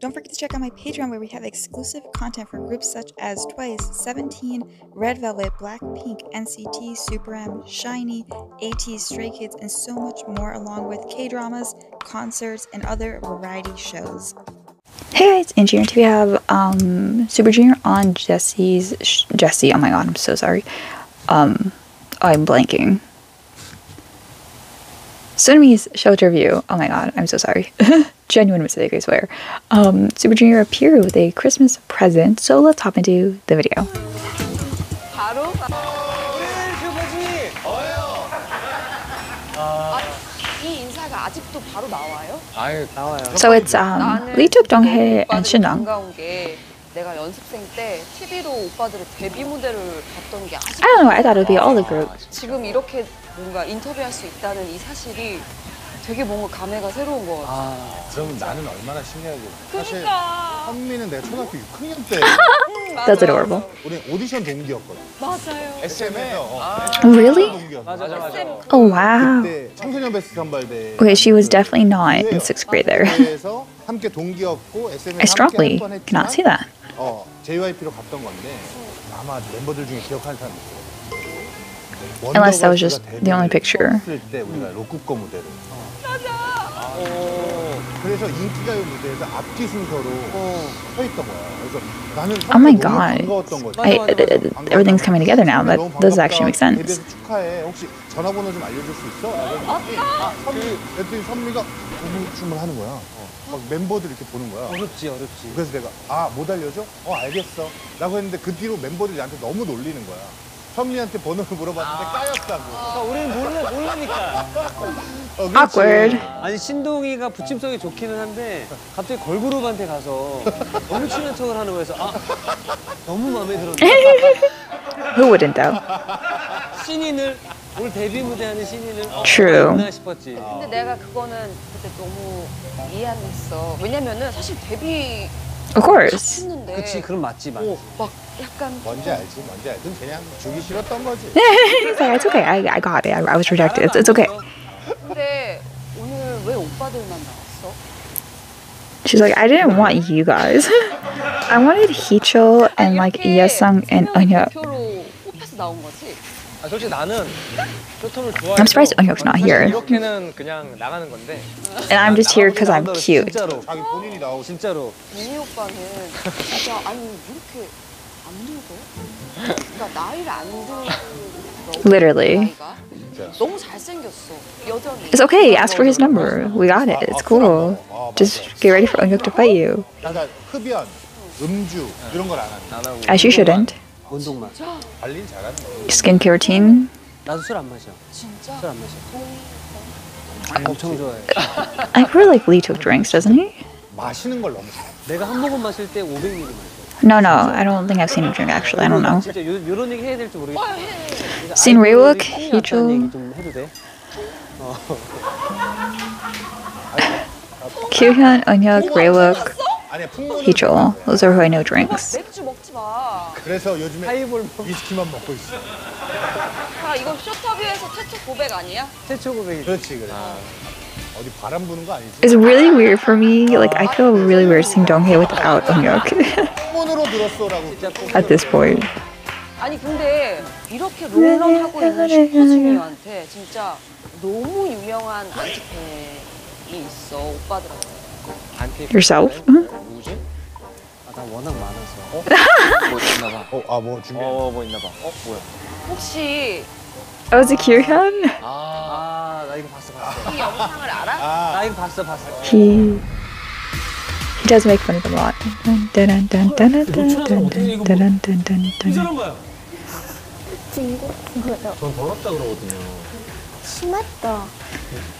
Don't forget to check out my Patreon where we have exclusive content for groups such as Twice, 17, Red Velvet, Blackpink, NCT, Super M, SHINee, AT, Stray Kids, and so much more, along with K dramas, concerts, and other variety shows. Hey guys, in Junior we have um, Super Junior on Jessi's. Jesse, oh my god, I'm so sorry. Um, I'm blanking. Sunmi's Showterview. Oh my god, I'm so sorry. Genuine mistake, I swear. Um, Super Junior appeared with a Christmas present, so let's hop into the video. So it's um, Leeteuk Dong Hee and Shindong. I don't know, I thought it would be all the groups. 뭔가 인터뷰할 수 있다는 이 사실이 되게 뭔가 감회가 새로운 것 같아. 아 그럼 나는 얼마나 신기하게 사실 그러니까. 현미는 내가 초등학교 6학년 때 That's adorable. 우리 오디션 동기였거든 맞아요. SM에서 어, Really? 동기였어 맞아 맞아. Oh wow. 그때 청소년 베스트 선발대 Okay, she was definitely not in sixth grade there. 그래서 함께 동기였고 SM에서 I strongly cannot see that. 어, JYP로 갔던 건데 아마 멤버들 중에 기억하는 사람 있어 unless that was just the only picture. Oh, oh my god. I, everything's coming together now. That does actually make sense. Oh. 선미한테 번호를 물어봤는데 까였다고. 아, 우리는 몰라 모르니까. 어, 그렇지. Awkward. 아니 신동이가 붙임성이 좋기는 한데 갑자기 걸그룹한테 가서 너무 친한 척을 하는 거여서 아 너무 마음에 들었네. Who wouldn't though? 신인을 올 데뷔 무대하는 신인을 어, True. 있나 싶었지. 근데 내가 그거는 그때 너무 이해 안 했어. 왜냐면은 사실 데뷔 Of course. 했는데 그치 그럼 맞지 맞지. 어, 막 약간 뭔지 알지, 뭔지 알지. 그냥 주기 싫었던 거지. He's like, it's okay. I, I got it. I, I was rejected. It's, it's okay. 근데 오늘 왜 오빠들만 나왔어? She's like, I didn't want you guys. I wanted Hicho and like Yesung and Eunhyuk. 표로 뽑혀서 나온 거지? I'm surprised Eunhyuk's not here. And I'm just here because I'm cute. Literally. It's okay, ask for his number. We got it, it's cool. Just get ready for Eunhyuk to fight you. As you shouldn't. 운동만. skincare routine. 나도 마셔. 진짜? 마셔. 엄청 좋아해. I really like Leeteuk drinks, doesn't he? 마시는 걸 너무 잘해. 내가 한 모금 마실 때 500ml 마셔. No, no, I don't think I've seen him drink actually. I don't know. Seen Ryeowook, Heechul. Kyuhyun, Eunhyuk, Ryeowook, Heechul. Those are who I know drinks. 맥주 먹지 마. 그래서 요즘에 하이볼 먹 위스키만 먹고 있어. 아 이거 쇼터뷰에서 최초 고백 아니야? 최초 고백이. 그렇지 그래. 어디 바람 부는 거 아니지? It's really weird for me. Like I feel really weird seeing Donghae without Eunhyuk 풍문으로 들었어라고. at this point. 아니 근데 이렇게 롤런하고 있는 슈퍼주니어한테 진짜 너무 유명한 안티팬이 있어 오빠들한테. 안티. Yourself? 누구지? 아, 나 워낙 많아서. 뭐 있나 봐. 어, 아 뭐 준비. 어, 뭐 있나 봐. 어, 뭐야? 혹시 Oh, is it Kyuhyun? 아, 나 이거 봤어, 봤어. 이 영상을 알아? 아, 나 이거 봤어, 봤어. He he does make fun of them a lot. Dun, dun, dun, dun, dun, dun, dun, dun, dun, dun, 이 dun. 사람 봐요. 친구? 뭐야? 전 더럽다 그러거든요. 심했다.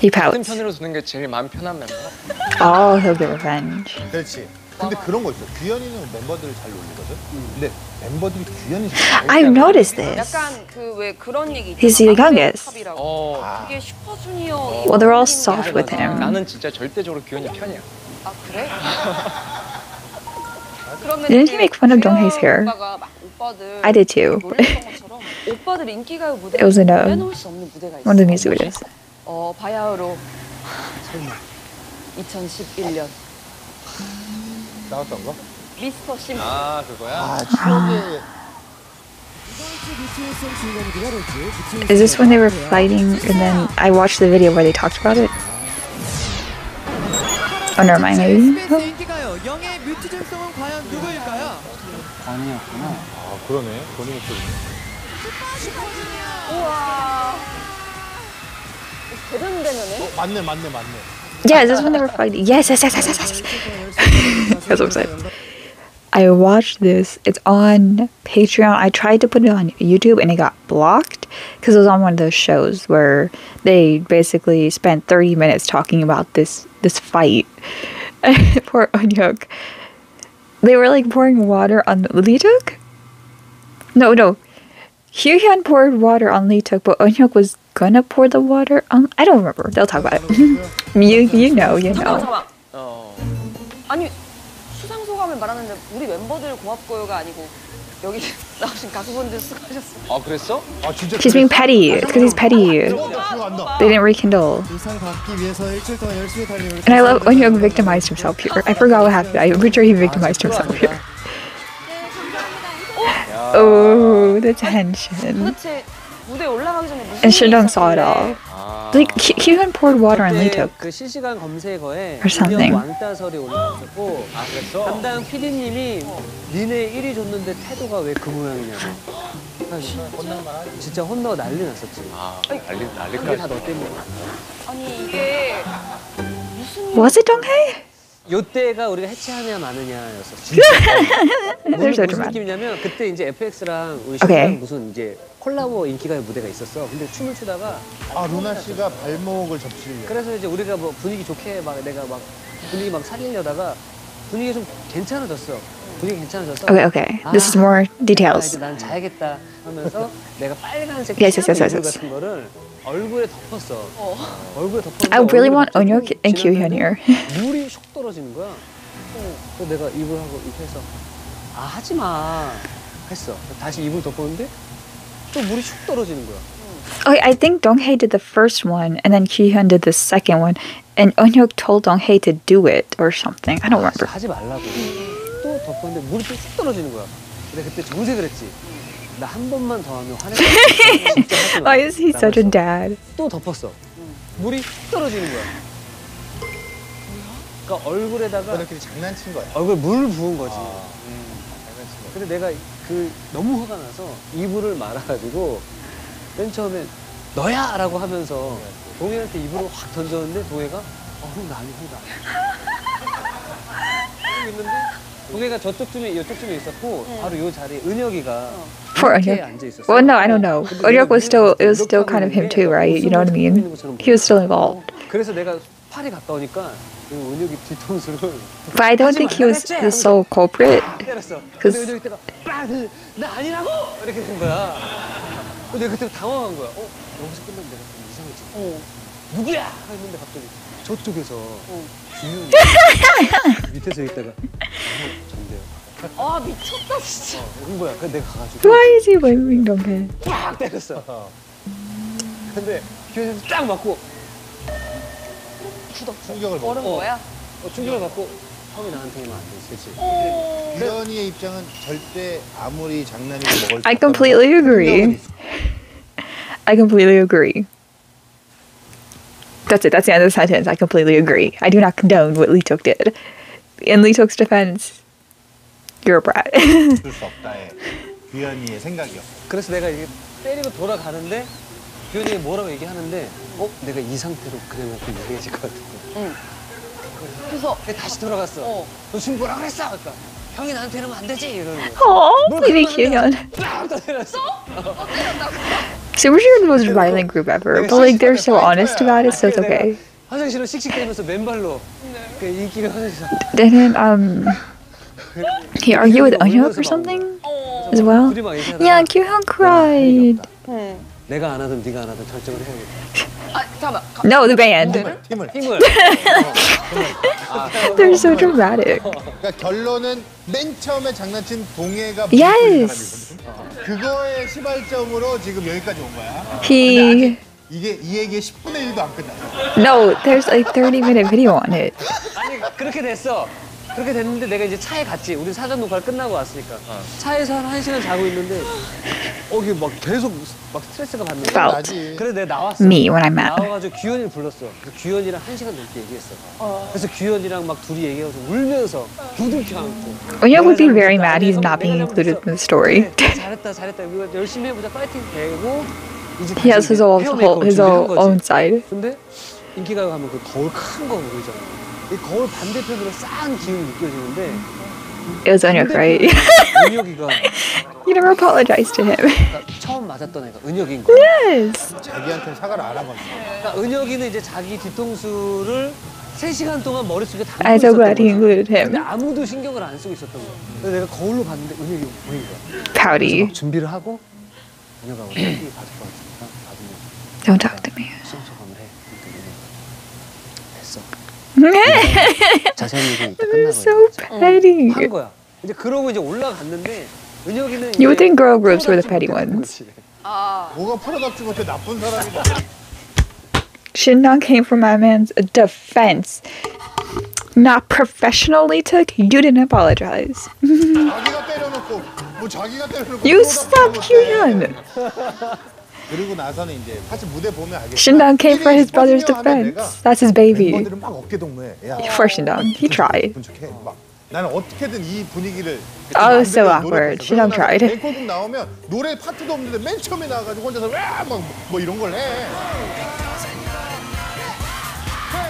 He pouts. Oh, he'll get revenge. 근데 그런 거 있어. 규현이는 멤버들을 잘 놀리거든. 근데 멤버들이 규현이 I've noticed this. 약간 그왜 그런 얘기. He's the youngest. 어. 그게 Well, they're all soft with him. 나는 진짜 절대적으로 규현이 편이야. 아 그래? Didn't he make fun of Donghae's hair? I did too. it was in a, one of the music videos. 어 바야흐로 설마 2011년 나왔던 거? 미스터 심. 아 그거야? 아, 추억의 Is this when they were fighting and then I watched the video where they talked about it? Oh, never mind, maybe? SBS 인기가요 영의 뮤티즘송은 과연 누구일까요? 아, 그러네. 본인 목소리. 우와. 맞네 맞네 맞네. Yeah, this one never fucked. Yes, yes, yes, yes, yes, yes. I'm saying. I watched this. It's on Patreon. I tried to put it on YouTube and it got blocked because it was on one of those shows where they basically spent 30 minutes talking about this this fight. Poor Eunhyuk. They were like pouring water on Leeteuk. No, no. Kyuhyun poured water on Leeteuk, but Eunhyuk was gonna pour the water on. I don't remember. They'll talk about it. you you know, you 잠깐만 know. 잠깐만. 어. 아니 수상 소감을 말하는데 우리 멤버들 고맙고요가 아니고 여기 나오신 가수분들 수고하셨어요. 아 그랬어? 아, 진짜. He's being petty. It's because he's petty. 기억난다. They didn't rekindle. 이상 받기 위해서 일주일 동안 열심히 달리고 And I love when Young victimized himself here. I forgot what happened. I'm pretty sure he victimized himself here. Oh, the tension. 도대체 And Shindong saw it all. Like Hy- Hyun poured water on Tuk. 그 Or something. 아 그랬어? 담당 PD님이 니네 1위 줬는데 태도가 왜 그 모양이냐고 진짜 혼나고 난리 났었지 아 난리 그게 난리까지. 다너 때문이야 아니 이게 무슨 일 Was it Donghae? 요때가 우리가 해체하냐 마느냐였어 진짜 무슨. 느낌이냐면 그때 이제 FX랑 우리 Okay. 신랑 무슨 이제 콜라보 인기가요 무대가 있었어 근데 춤을 추다가 아, 루나 씨가 발목을 접치려고. 그래서 이제 우리가 뭐 분위기 좋게 막 내가 막 분위기 막 살리려다가 분위기 좀 괜찮아졌어. 분위기 괜찮아졌어. Okay, okay. This is more 아, details. 난 자야겠다 하면서 내가 빨간색 Yes, yes, yes, yes. 같은 거를 얼굴에 덮었어. 어. 얼굴에 덮었는데 I really want 덮고 Onyok and 지나가는데 Kyuhyun here. 물이 슉 떨어지는 거야. 어. 그래서 내가 이불 하고 이렇게 해서 아 하지 마 했어. 다시 이불 덮었는데 또 물이 슉 떨어지는 거야. Okay, I think Donghae did the first one, and then Kyuhyun did the second one, and Eunhyuk told Donghae to do it or something. I don't remember. 하지 말라고. 또 덮었는데 물이 또쑥 떨어지는 거야. 근데 그때 정색을 했지. 나 한 번만 더 하면 화낼 거야. 진짜 하지 마. Why is he such a dad? 또 덮었어. 물이 쑥 떨어지는 거야. 그러니까 얼굴에다가 너네끼리 장난친 거야. 얼굴에 물 부은 거지. 아, 장난친 거야. 근데 내가 그 너무 화가 나서 이불을 말아가지고 맨 처음에 너야! 라고 하면서 동해한테 이불을 확 던졌는데 동해가 어, 형나 아니야, 형나 아니야. 이러고 있는데 동해가 저쪽쯤에 이쪽쯤에 있었고 바로 요 자리에 은혁이가 있었어. Well, no, I don't know. Eunhyuk was still, it was still kind of him too, right? You know what I mean? He was still involved. 그래서 내가 팔이 가까우니까 I don't think he was the sole culprit. 때렸어. 때가 빵! 나 아니라고! 이렇게 된 거야. 근데 그때 당황한 거야. 어? 여기서 끝나면 내가 좀 이상해지. 어. 누구야? 했는데 갑자기 저쪽에서 주윤이 밑에서 있다가 어, 전데요. 아 미쳤다 진짜. 어, 온 거야. 그래서 내가 가가지고 Why is he blaming Donghae? 빡 때렸어. 근데 기현이 딱 맞고 충격을 거야? 어, 충격을 받고 형이 나한테 하면 안 유연이의 입장은 절대 아무리 먹을 I completely agree. I completely agree. That's it. That's the end of the sentence. I completely agree. I do not condone what Leeteuk did. In Leeteuk's defense, you're a brat. 그래서 내가 이게 때리고 돌아가는데 기현이가 뭐라고 얘기하는데 어? 내가 이 상태로 그러면 좀 이상해질 것 같은데 그래서 그래서 다시 돌아갔어 어. 너 지금 뭐라 그랬어? 그러니까 형이 나한테 이러면 안 되지 이러는 거야 oh, maybe Kyuhyun. 빡! 또 때렸어 어 때렸다고? Super Junior most violent group ever, but like they're so honest about it, so it's okay. 화장실로 씩씩대면서 맨발로 그 인기가 화장실에서 Didn't um he argue with Eunhyuk or something as well? Yeah, Kyuhyun cried. 응. 내가 안 하든 네가 안 하든 결정을 해야겠다. 아 잠깐만. 가- No, the band. 팀을. 힘을. They're so dramatic. 그러니까 결론은 맨 처음에 장난친 동해가 Yes. 사람이거든. 그거의 시발점으로 지금 여기까지 온 거야. He 이게 이 얘기의 10분의 1도 안 끝났어. no, there's like 30 minute video on it. 아니 그렇게 됐어. 그렇게 됐는데 내가 이제 차에 갔지. 우리 사전 녹화를 끝나고 왔으니까. 차에서 한 1시간 자고 있는데 어 이게 막 계속 막 스트레스가 받는 거야. 나지. 그래서 내가 나왔어. Me when I'm mad. 나와가지고 규현이를 불렀어. 그래서 규현이랑 한 시간 넘게 얘기했어. 그래서 규현이랑 막 둘이 얘기하면서 울면서 두들겨 안고. Eunhyuk would be very mad he's not being included in the story. 그래, 잘했다 잘했다. 우리가 열심히 해보자. 파이팅 되고 이제 He has his own his own, side. 근데 인기가요 가면 그 거울 큰 거 보이잖아. 이 거울 반대편으로 싸한 기운이 느껴지는데 It was Eunhyuk, right? 은혁이가 you never apologized to him. 그러니까 처음 맞았던 애가 은혁인 거야. yes. 자기한테 사과를 안 하거든. 그러니까 은혁이는 이제 자기 뒤통수를 3시간 동안 머릿속에 담고 I'm so 있었던 glad he 거야. included 근데 him. 아무도 신경을 안 쓰고 있었던 거야. 그래서 내가 거울로 봤는데 은혁이 보인 거야. 그래서 Pouty. 막 준비를 하고 은혁아 우리 받을 것 같으니까 받으면 Don't talk to me. 수 so petty. You would think girl groups were the petty ones. Shindong came for my man's defense. Not professionally took, you didn't apologize. you stopped Kyuhyun! Q -hyun. Shindong came for his brother's defense. That's his baby. For Shindong. he tried. Oh, so awkward. Shindong tried.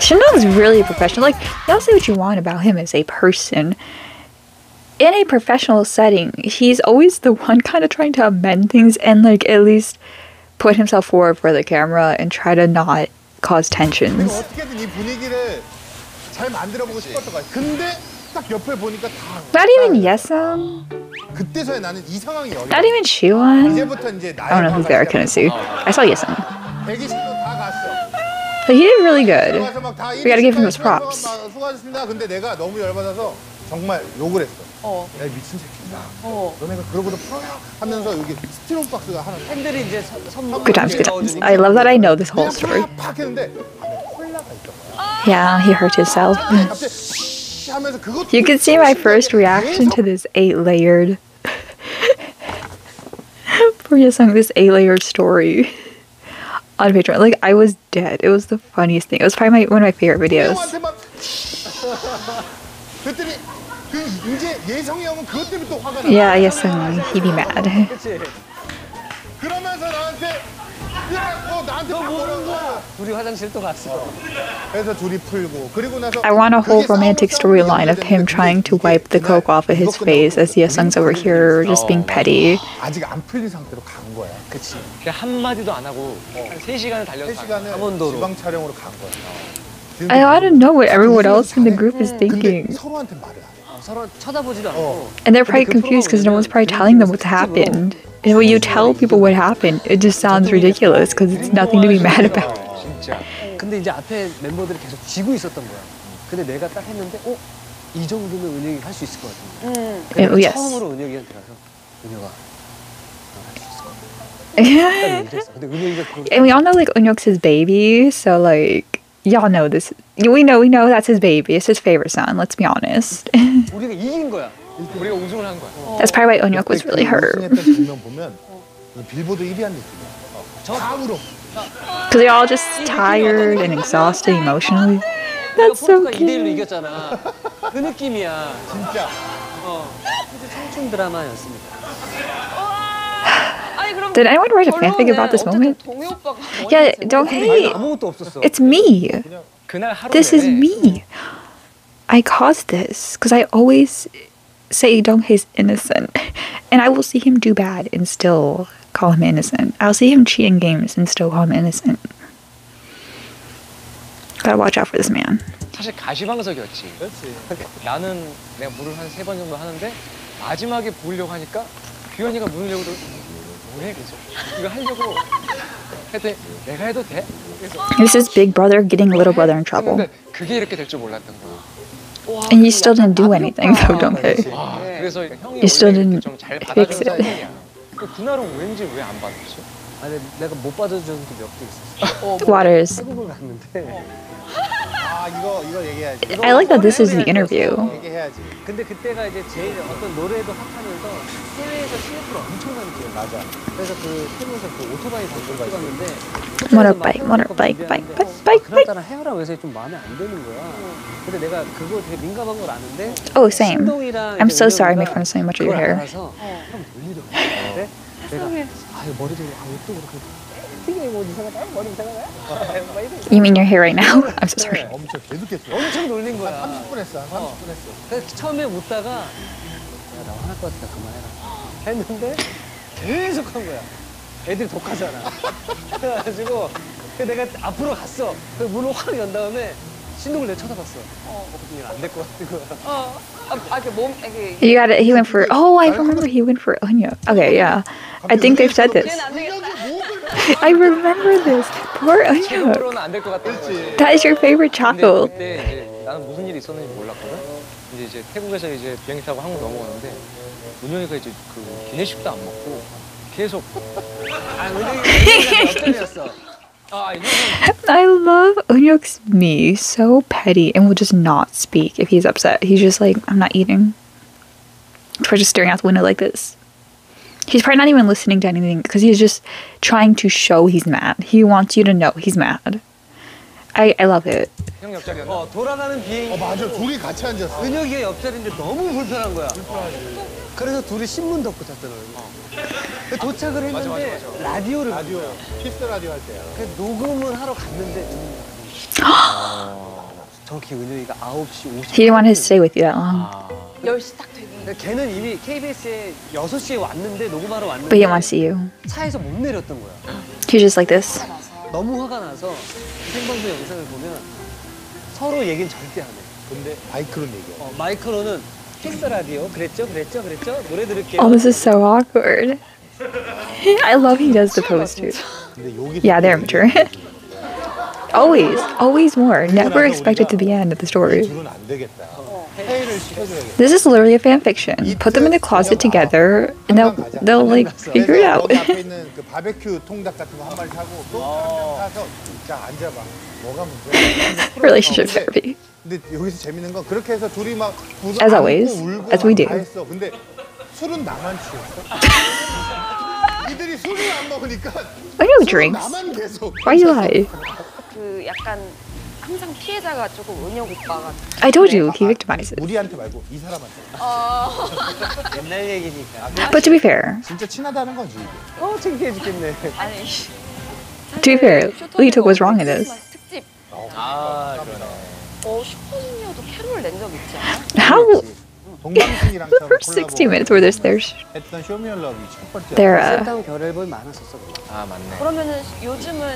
Shindong's really professional. Like, y'all say what you want about him as a person in a professional setting, he's always the one kind of trying to amend things and like at least put himself forward for the camera and try to not cause tensions. Not even Yesung. Not even Siwon. I don't know who's there, couldn't see. I saw Yesung. But he did really good. We gotta give him his props. 수고하셨습니다. 근데 내가 너무 열받아서 정말 욕을 했어. 어. 야 미친 새끼다. 어. 너네가 그러고도 풀어야 하면서 여기 스티로폼 박스가 하나 팬들이 이제 선- 선물 Good times, good times. I love that I know this whole story. 팍 했는데 안에 콜라가 있던 거야. Yeah, he hurt himself. 갑자기 씨 하면서 그것도 You can see my first reaction to this eight layered for Yesung, this eight layered story on Patreon. Like I was dead. It was the funniest thing. It was probably my, one of my favorite videos. 형한테 막 그랬더니 그 이제 예성이 형은 그것 때문에 또 화가 나. Yeah, Yesung, he'd be mad. 그치? 그러면서 나한테 야너 나한테 막 그러는 거야. 둘이 화장실 또 갔어. 그래서 둘이 풀고 그리고 나서 I want a whole 그게 romantic 싸움을 storyline of him 싸움을 trying to 이게 wipe the 그날 coke off of his 이거 face as 끝나고 Yesung's over here just being petty. 아직 안 풀린 상태로 간 거야. 그치. 그냥 한마디도 안 하고 한 3시간을 달려서 3시간을 강원도로. 지방 촬영으로 간 거야. I want to know what everyone else in the group is 근데 thinking. 서로한테 말을 안 해. And they're probably confused because no one's probably telling them what's happened. And when you tell people what happened, it just sounds ridiculous because it's nothing to be mad about. 근데 이제 앞에 멤버들이 계속 지고 있었던 거야. 근데 내가 딱 했는데 이 정도면 은혁이 할 수 있을 것 같은데. Oh, yes. 처음으로 은혁아 and we all know like Eunhyuk's his baby, so like y'all know this. We know, we know that's his baby. It's his favorite son. Let's be honest. that's probably why Eunhyuk was really hurt. Because they're all just tired and exhausted emotionally. That's so cute. 아니 그럼 Did anyone write a fanfic about this moment? 동해 오빠가 Yeah, 원인이 don't 됐네. hate. 아무것도 없었어. It's me. 그날 하루 This is 내내 me. I caused this because I always say Donghae's innocent, and I will see him do bad and still call him innocent. I'll see him cheating games and still call him innocent. Gotta watch out for this man. 사실 가시방석이었지. 그렇지. 나는 내가 물을 한 세 번 정도 하는데 마지막에 보려고 하니까 규현이가 문을 열고 뭐해 계속 이거 하려고 했더니 내가 해도 돼? 그래서 This is big brother getting little brother in trouble. 했는데 그게 이렇게 될 줄 몰랐던 거야. And you still didn't do anything though, don't they? 와, 그래서 형이 You still 원래 이렇게 didn't 좀잘 fix 받아주는 it. 스타일이야. 그 그날은 왠지 왜 안 받았지? 아니 내가 못 받아준 적도 몇 개 있었어. Waters. 태국을 갔는데 아 이거 이거 얘기해야지. I like that this is the interview. 얘기해야지. 근데 그때가 이제 제일 어떤 노래도 핫하면서 해외에서 CF를 엄청나게 찍어 맞아. 그래서 그 태국에서 그 오토바이 광고를 찍었는데 Motorbike, motorbike, bike, bike, bike, bike. 그날따라 헤어랑 외색이 좀 마음에 안 드는 거야. 근데 내가 그거 되게 민감한 걸 아는데 Oh, same. 신동이랑 I'm 이제 so sorry, 은영이가 make fun of so much of your 그걸 hair. You mean your hair right now? I'm so sorry. 엄청 계속했어. 엄청 놀린 거야. 한 30분 했어. 한 30분 했어. 그래서 처음에 웃다가 야나 화날 것 같다 그만해라 했는데 계속 한 거야 애들이 독하잖아 그래가지고 그 내가 앞으로 갔어 그 문을 확 연 다음에 신동을 내 쳐다봤어 어 안될 것 같은 거야 어. 아, 아, 이렇게 몸, 이렇게. You got it. He went for. Oh, I remember he went for Anya. Okay, yeah. I think they've said this. I remember this. Poor Anya. 최고로는 안될것 같다는 거지. That is your favorite chocolate. 그때 이제 나는 무슨 일이 있었는지 몰랐거든. 근데 이제 태국에서 이제 비행기 타고 한국 넘어가는데 문영이가 이제 그 기내식도 안 먹고 계속 아아 형은 Oh, I love Eunhyuk's me. So petty and will just not speak if he's upset. He's just like, I'm not eating. We're just staring out the window like this. He's probably not even listening to anything because he's just trying to show he's mad. He wants you to know he's mad. I, I love it. 형 옆자리였나? 어 돌아가는 비행기 어 맞아. 둘이 같이 앉았어. 은혁이가 옆자리인데 너무 불편한 거야 그래서 둘이 신문 덮고 잤더라고 그 도착을 했는데 맞아, 맞아, 맞아. 라디오를 라디오 키스 라디오 할 때야. 그 녹음을 하러 갔는데 정확히 은혁이가 9시 50분 He didn't want to stay with you that long. 10시 딱 되기. 근데 걔는 이미 KBS에 6시에 왔는데 녹음하러 왔는데 But he didn't want to see you. 차에서 못 내렸던 거야 He's just like this. 너무 화가 나서 생방송 영상을 보면 서로 얘기는 절대 안 해. 근데 마이크로는 얘기해. 어, 마이크로는 키스 라디오 그랬죠 그랬죠 그랬죠 노래 들을게요 Oh, this is so awkward. I love he does the pose too. 근데 여기 Yeah, they're mature. always, always more. Never expected to be end of the story. This is literally a fan fiction. Put them in the closet together and they'll, they'll like figure it out. Relationship therapy. As always, as we do. I know drinks. Why you lie? 항상 피해자가 조금 은혁 오빠가 I told you, he victimizes. 우리한테 말고 이 사람한테. 옛날 얘기니까. But to be fair, 진짜 친하다는 거지. 어 창피해 죽겠네. 아니. to be fair, Leeteuk was wrong in this. How? the first 60 minutes were this there's their uh,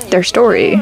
their story.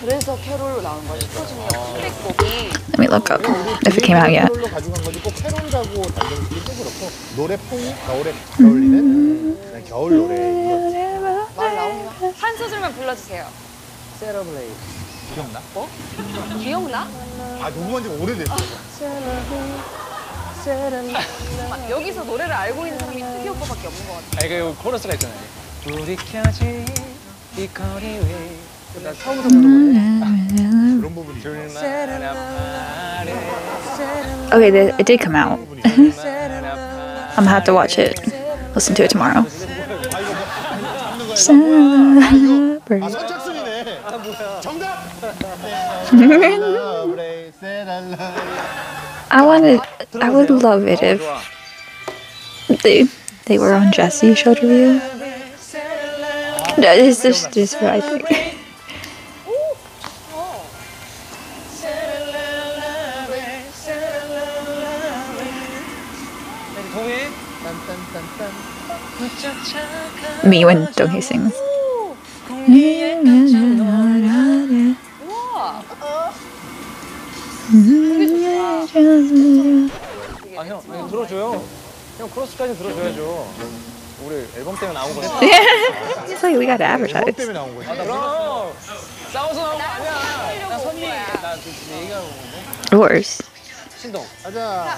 그래서 캐롤로 나온 거야 슈퍼주니어 컴백곡이 Let me look up if it came out yet. 캐롤로 가져간 거지 꼭 캐롤이라고 단정짓기도 그렇고 노래 풍이 겨울에 잘 어울리는 그냥 겨울 노래. 말 나오면 한 소절만 불러주세요 세러블레이 기억나? 기억나? 아 녹음한 지 오래됐어. 잠깐만, 여기서 노래를 알고 있는 사람이 특이 오빠밖에 없는 것 같아 아 이거 코러스가 있잖아요. 불이 켜진 이 거리 위. Okay, the, it did come out. I'm gonna have to watch it, listen to it tomorrow. I wanted, I would love it if they they were on Jessi's show review. That is just, just what I think. Me when Donghae sings. 우와. 아, 형, 아니, 들어줘요. 형, 크로스까지 들어줘야죠. 우리 앨범 때문에 나온 거니까. So we gotta 앨범 advertise. 때문에 나온 거지. 그럼! 싸워서 나온 거 아니야. 나 하려고 선미, 온 거야. 나 지금 얘기하고 있는데. Of course. 신동. 가자.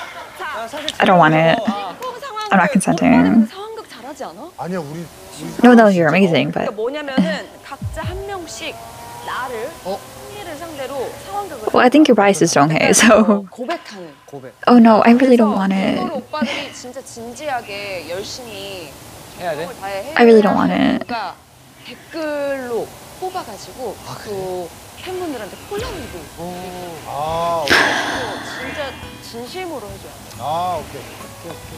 I don't want it. I'm not consenting. No, no, you're amazing, but. Well, I think your bias is Donghae, so. Oh no, I really don't want it. I really don't want it. 팬분들한테 콜라보도 아, 오케이. 진짜 진심으로 해줘야 돼. 아, 오케이.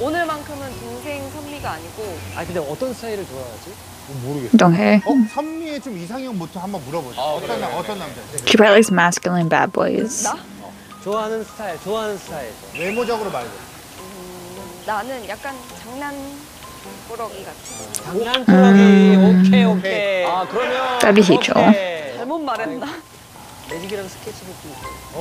오늘만큼은 동생 선미가 아니고 아 근데 어떤 스타일을 좋아하지? 모르겠어. Donghae. 어, 선미의 좀 이상형부터 한번 물어보자. 아, 어떤 남, 어떤 남자? She probably likes masculine bad boys. 나? 좋아하는 스타일, 좋아하는 스타일. 외모적으로 말고. 음, 나는 약간 장난꾸러기 같은 장난꾸러기. 오케이 오케이. 아, 그러면. That'd be Hicho. 오케이. 잘못 말했나? 매직이랑 스케치북 좀.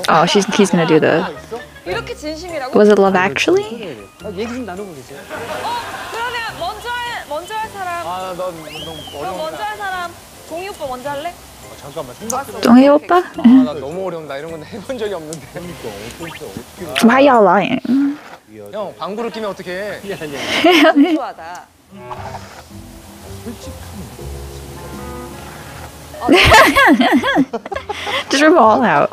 Oh, she's he's gonna do the. 있어? 이렇게 진심이라고? Was it Love Actually? 아, 얘기 좀 나누고 계세요. 그러면 먼저 할 먼저 할 사람 아, 넌 너무 그럼 어려운 먼저 할 사람 종이 오빠 먼저 할래? 어, 잠깐만, 생각 좀. Donghae oppa? 아, 나 너무 어려운다. 이런 건 해본 적이 없는데. 그러니까 어떻게 어떻게 Why y'all lying? 형, 방구를 끼면 어떡해. 아니 아니. 순수하다. just rip all out.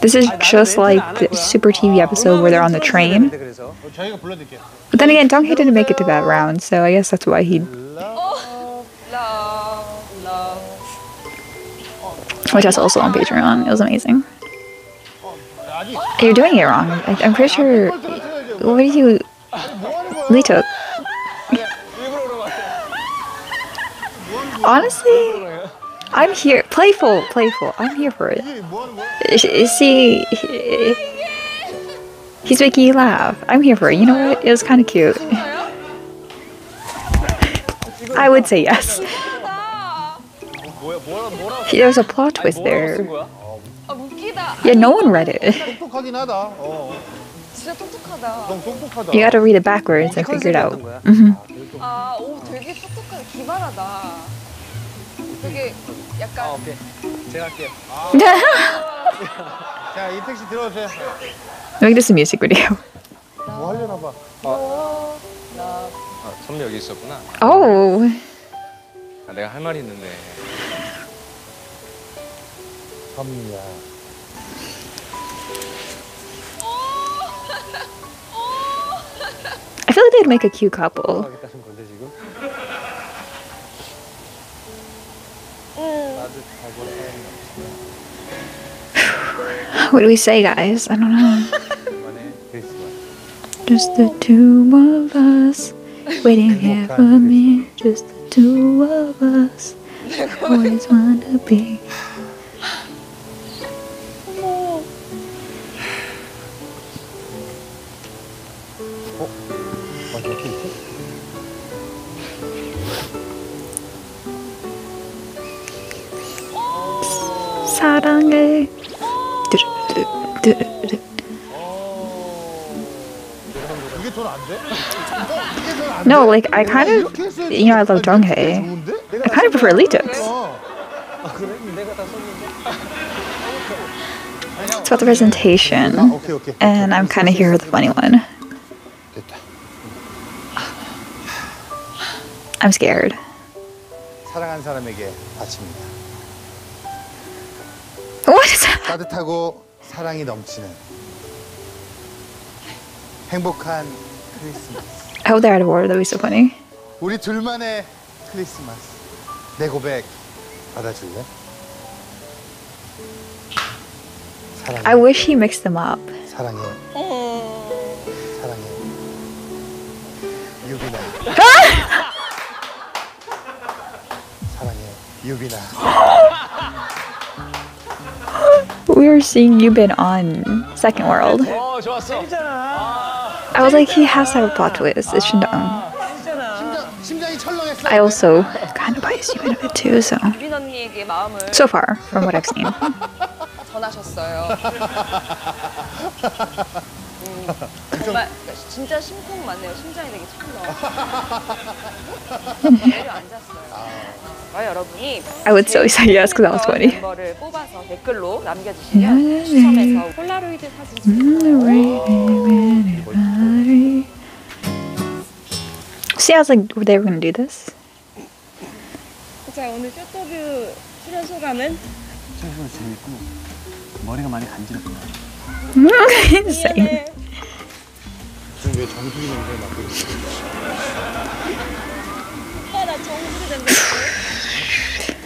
This is just like the Super TV episode where they're on the train. But then again, Donkey didn't make it to that round, so I guess that's why he. Which is also on Patreon. It was amazing. You're doing it wrong. I, am pretty sure. What did you. Lito, Honestly, I'm here. Playful, playful. I'm here for it. See, he's making you laugh. I'm here for it. You know what? It was kind of cute. I would say yes. There's a plot twist there. Yeah, no one read it. You gotta read it backwards and figure it out. Mm -hmm. 아, 오. 기발하다. 되게 아, 약간 오케이. 제가 할게요. 자, 이택 씨 들어오세요. Music video. 뭐 하려나 봐. 어, 나 아, 선미 여기 있었구나. Oh, 아, 내가 할 말이 있는데. 선미야. I feel like they'd make a cute couple. What do we say, guys? I don't know. Just the two of us waiting here for me. Just the two of us. Always want to be. No, like I kind of, you know, I love Donghae. I kind of prefer Litix. It's about the presentation, and I'm kind of here with the funny one. I'm scared. What is that? 따뜻하고 사랑이 넘치는 행복한 크리스마스. I hope they're out of order. That'd be so funny. 우리 둘만의 크리스마스. 내 고백 받아줄래? 사랑해. I wish he mixed them up. 사랑해. 사랑해. 유빈아. 사랑해. 유빈아. We were seeing Yubin on Second World. 어 좋았어. I was like, he has a plot twist. It's Shindong. I also kind of biased you in a bit too, so. So far, from what I've seen. I would so say yes because that was funny. 멤버를 뽑아서 댓글로 남겨주시면 추첨해서 폴라로이드 사진 See, I was like, they were gonna do this. 자 오늘 쇼터뷰 출연 소감은 최고로 재밌고 머리가 많이 간지럽다. Same. 지금 왜 정수기 냄새 맡고 있어? 아나 정수 된다.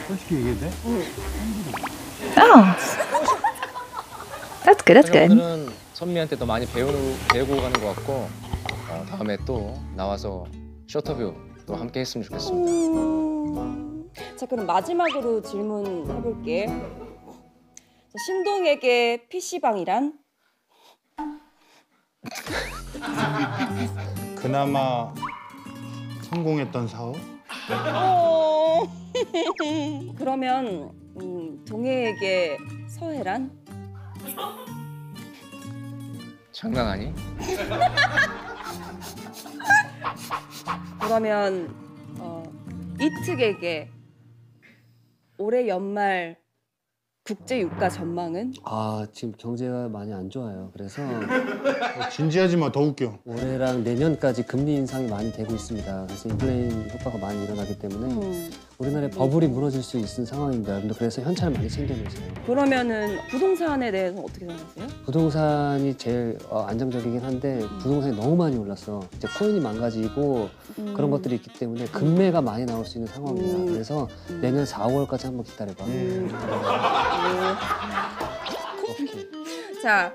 솔직히 얘기해도 돼? Oh. That's good, that's good. 오늘은 선미한테 더 많이 배우는 배우고 가는 것 같고 어, 다음에 또 나와서 쇼터뷰 또 함께 했으면 좋겠습니다. 음, 자 그럼 마지막으로 질문 해볼게. 자, 신동에게 PC방이란? 그나마 성공했던 사업? 그러면 음, 동해에게 서해란? 장난하니? 그러면 어, 이특에게 올해 연말 국제 유가 전망은? 아 지금 경제가 많이 안 좋아요. 그래서 어, 진지하지 마, 더 웃겨. 올해랑 내년까지 금리 인상이 많이 되고 있습니다. 그래서 인플레인 효과가 많이 일어나기 때문에 음, 우리나라의 버블이 무너질 수 있는 상황입니다. 여러분들 그래서 현찰을 많이 챙겨놓으세요. 그러면 부동산에 대해서 어떻게 생각하세요? 부동산이 제일 어, 안정적이긴 한데 부동산이 너무 많이 올랐어. 이제 코인이 망가지고 그런 것들이 있기 때문에 금매가 많이 나올 수 있는 상황이야. 음. 그래서 내년 4, 5월까지 한번 기다려봐. 음. 오케이. 자,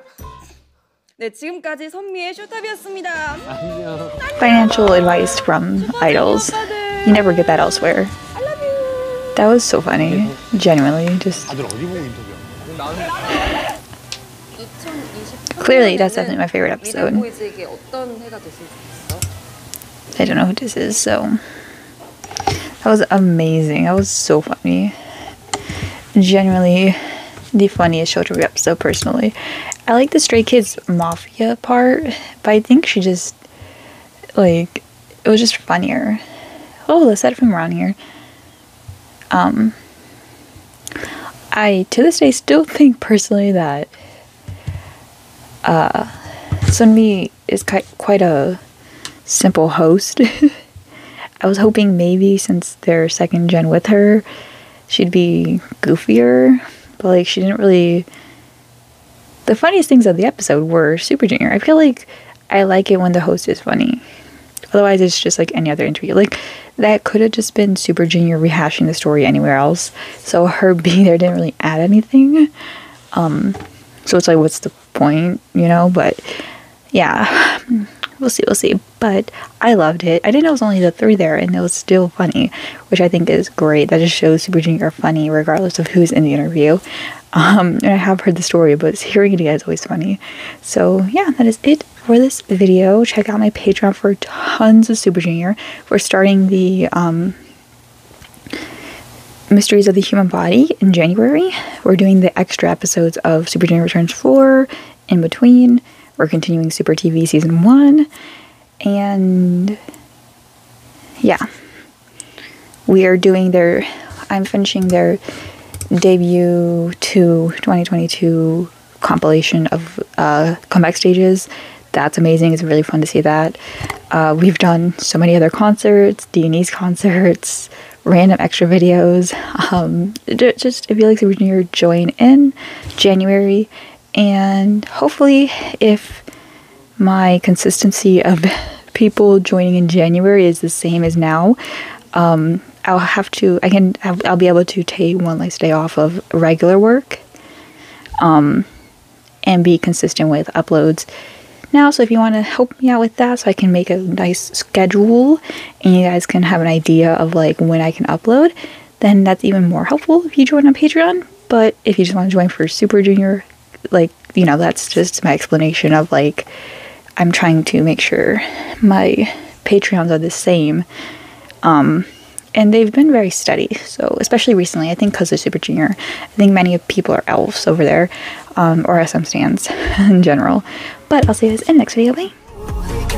네 지금까지 선미의 쇼탑이었습니다. 안녕. Financial advice from idols. You never get that elsewhere. That was so funny. Genuinely, just. Clearly, that's definitely my favorite episode. I don't know who this is, so. That was amazing. That was so funny. Genuinely, the funniest show to be episode, personally. I like the Stray Kids Mafia part, but I think she just. Like, it was just funnier. Oh, let's set from around here. Um I to this day still think personally that uh Sunmi is quite quite a simple host. I was hoping maybe since they're second gen with her, she'd be goofier, but like she didn't really. The funniest things of the episode were Super Junior. I feel like I like it when the host is funny. Otherwise, it's just like any other interview. Like that could have just been Super Junior rehashing the story anywhere else. So her being there didn't really add anything. Um, so it's like, what's the point, you know? But yeah, we'll see, we'll see. But I loved it. I didn't know it was only the three there, and it was still funny, which I think is great. That just shows Super Junior are funny regardless of who's in the interview. Um, and I have heard the story, but hearing it again is always funny. So yeah, that is it for this video. Check out my Patreon for tons of Super Junior. We're starting the um, Mysteries of the Human Body in January. We're doing the extra episodes of Super Junior Returns 4 in between. we're continuing Super TV season one, and yeah, we are doing their. I'm finishing their debut to 2022 compilation of uh, comeback stages. That's amazing. It's really fun to see that. Uh, we've done so many other concerts, D&E's concerts, random extra videos. Um, just if you like Super Junior, join in January, and hopefully, if my consistency of people joining in January is the same as now, um, I'll have to. I can. I'll, be able to take one less day off of regular work, um, and be consistent with uploads. Now, so if you want to help me out with that, so I can make a nice schedule, and you guys can have an idea of like when I can upload, then that's even more helpful if you join on Patreon. But if you just want to join for Super Junior, like you know, that's just my explanation of like I'm trying to make sure my Patreons are the same. Um, and they've been very steady. So, especially recently, I think because of Super Junior, I think many people are elves over there, um, or SM stands in general. But I'll see you guys in the next video. Bye.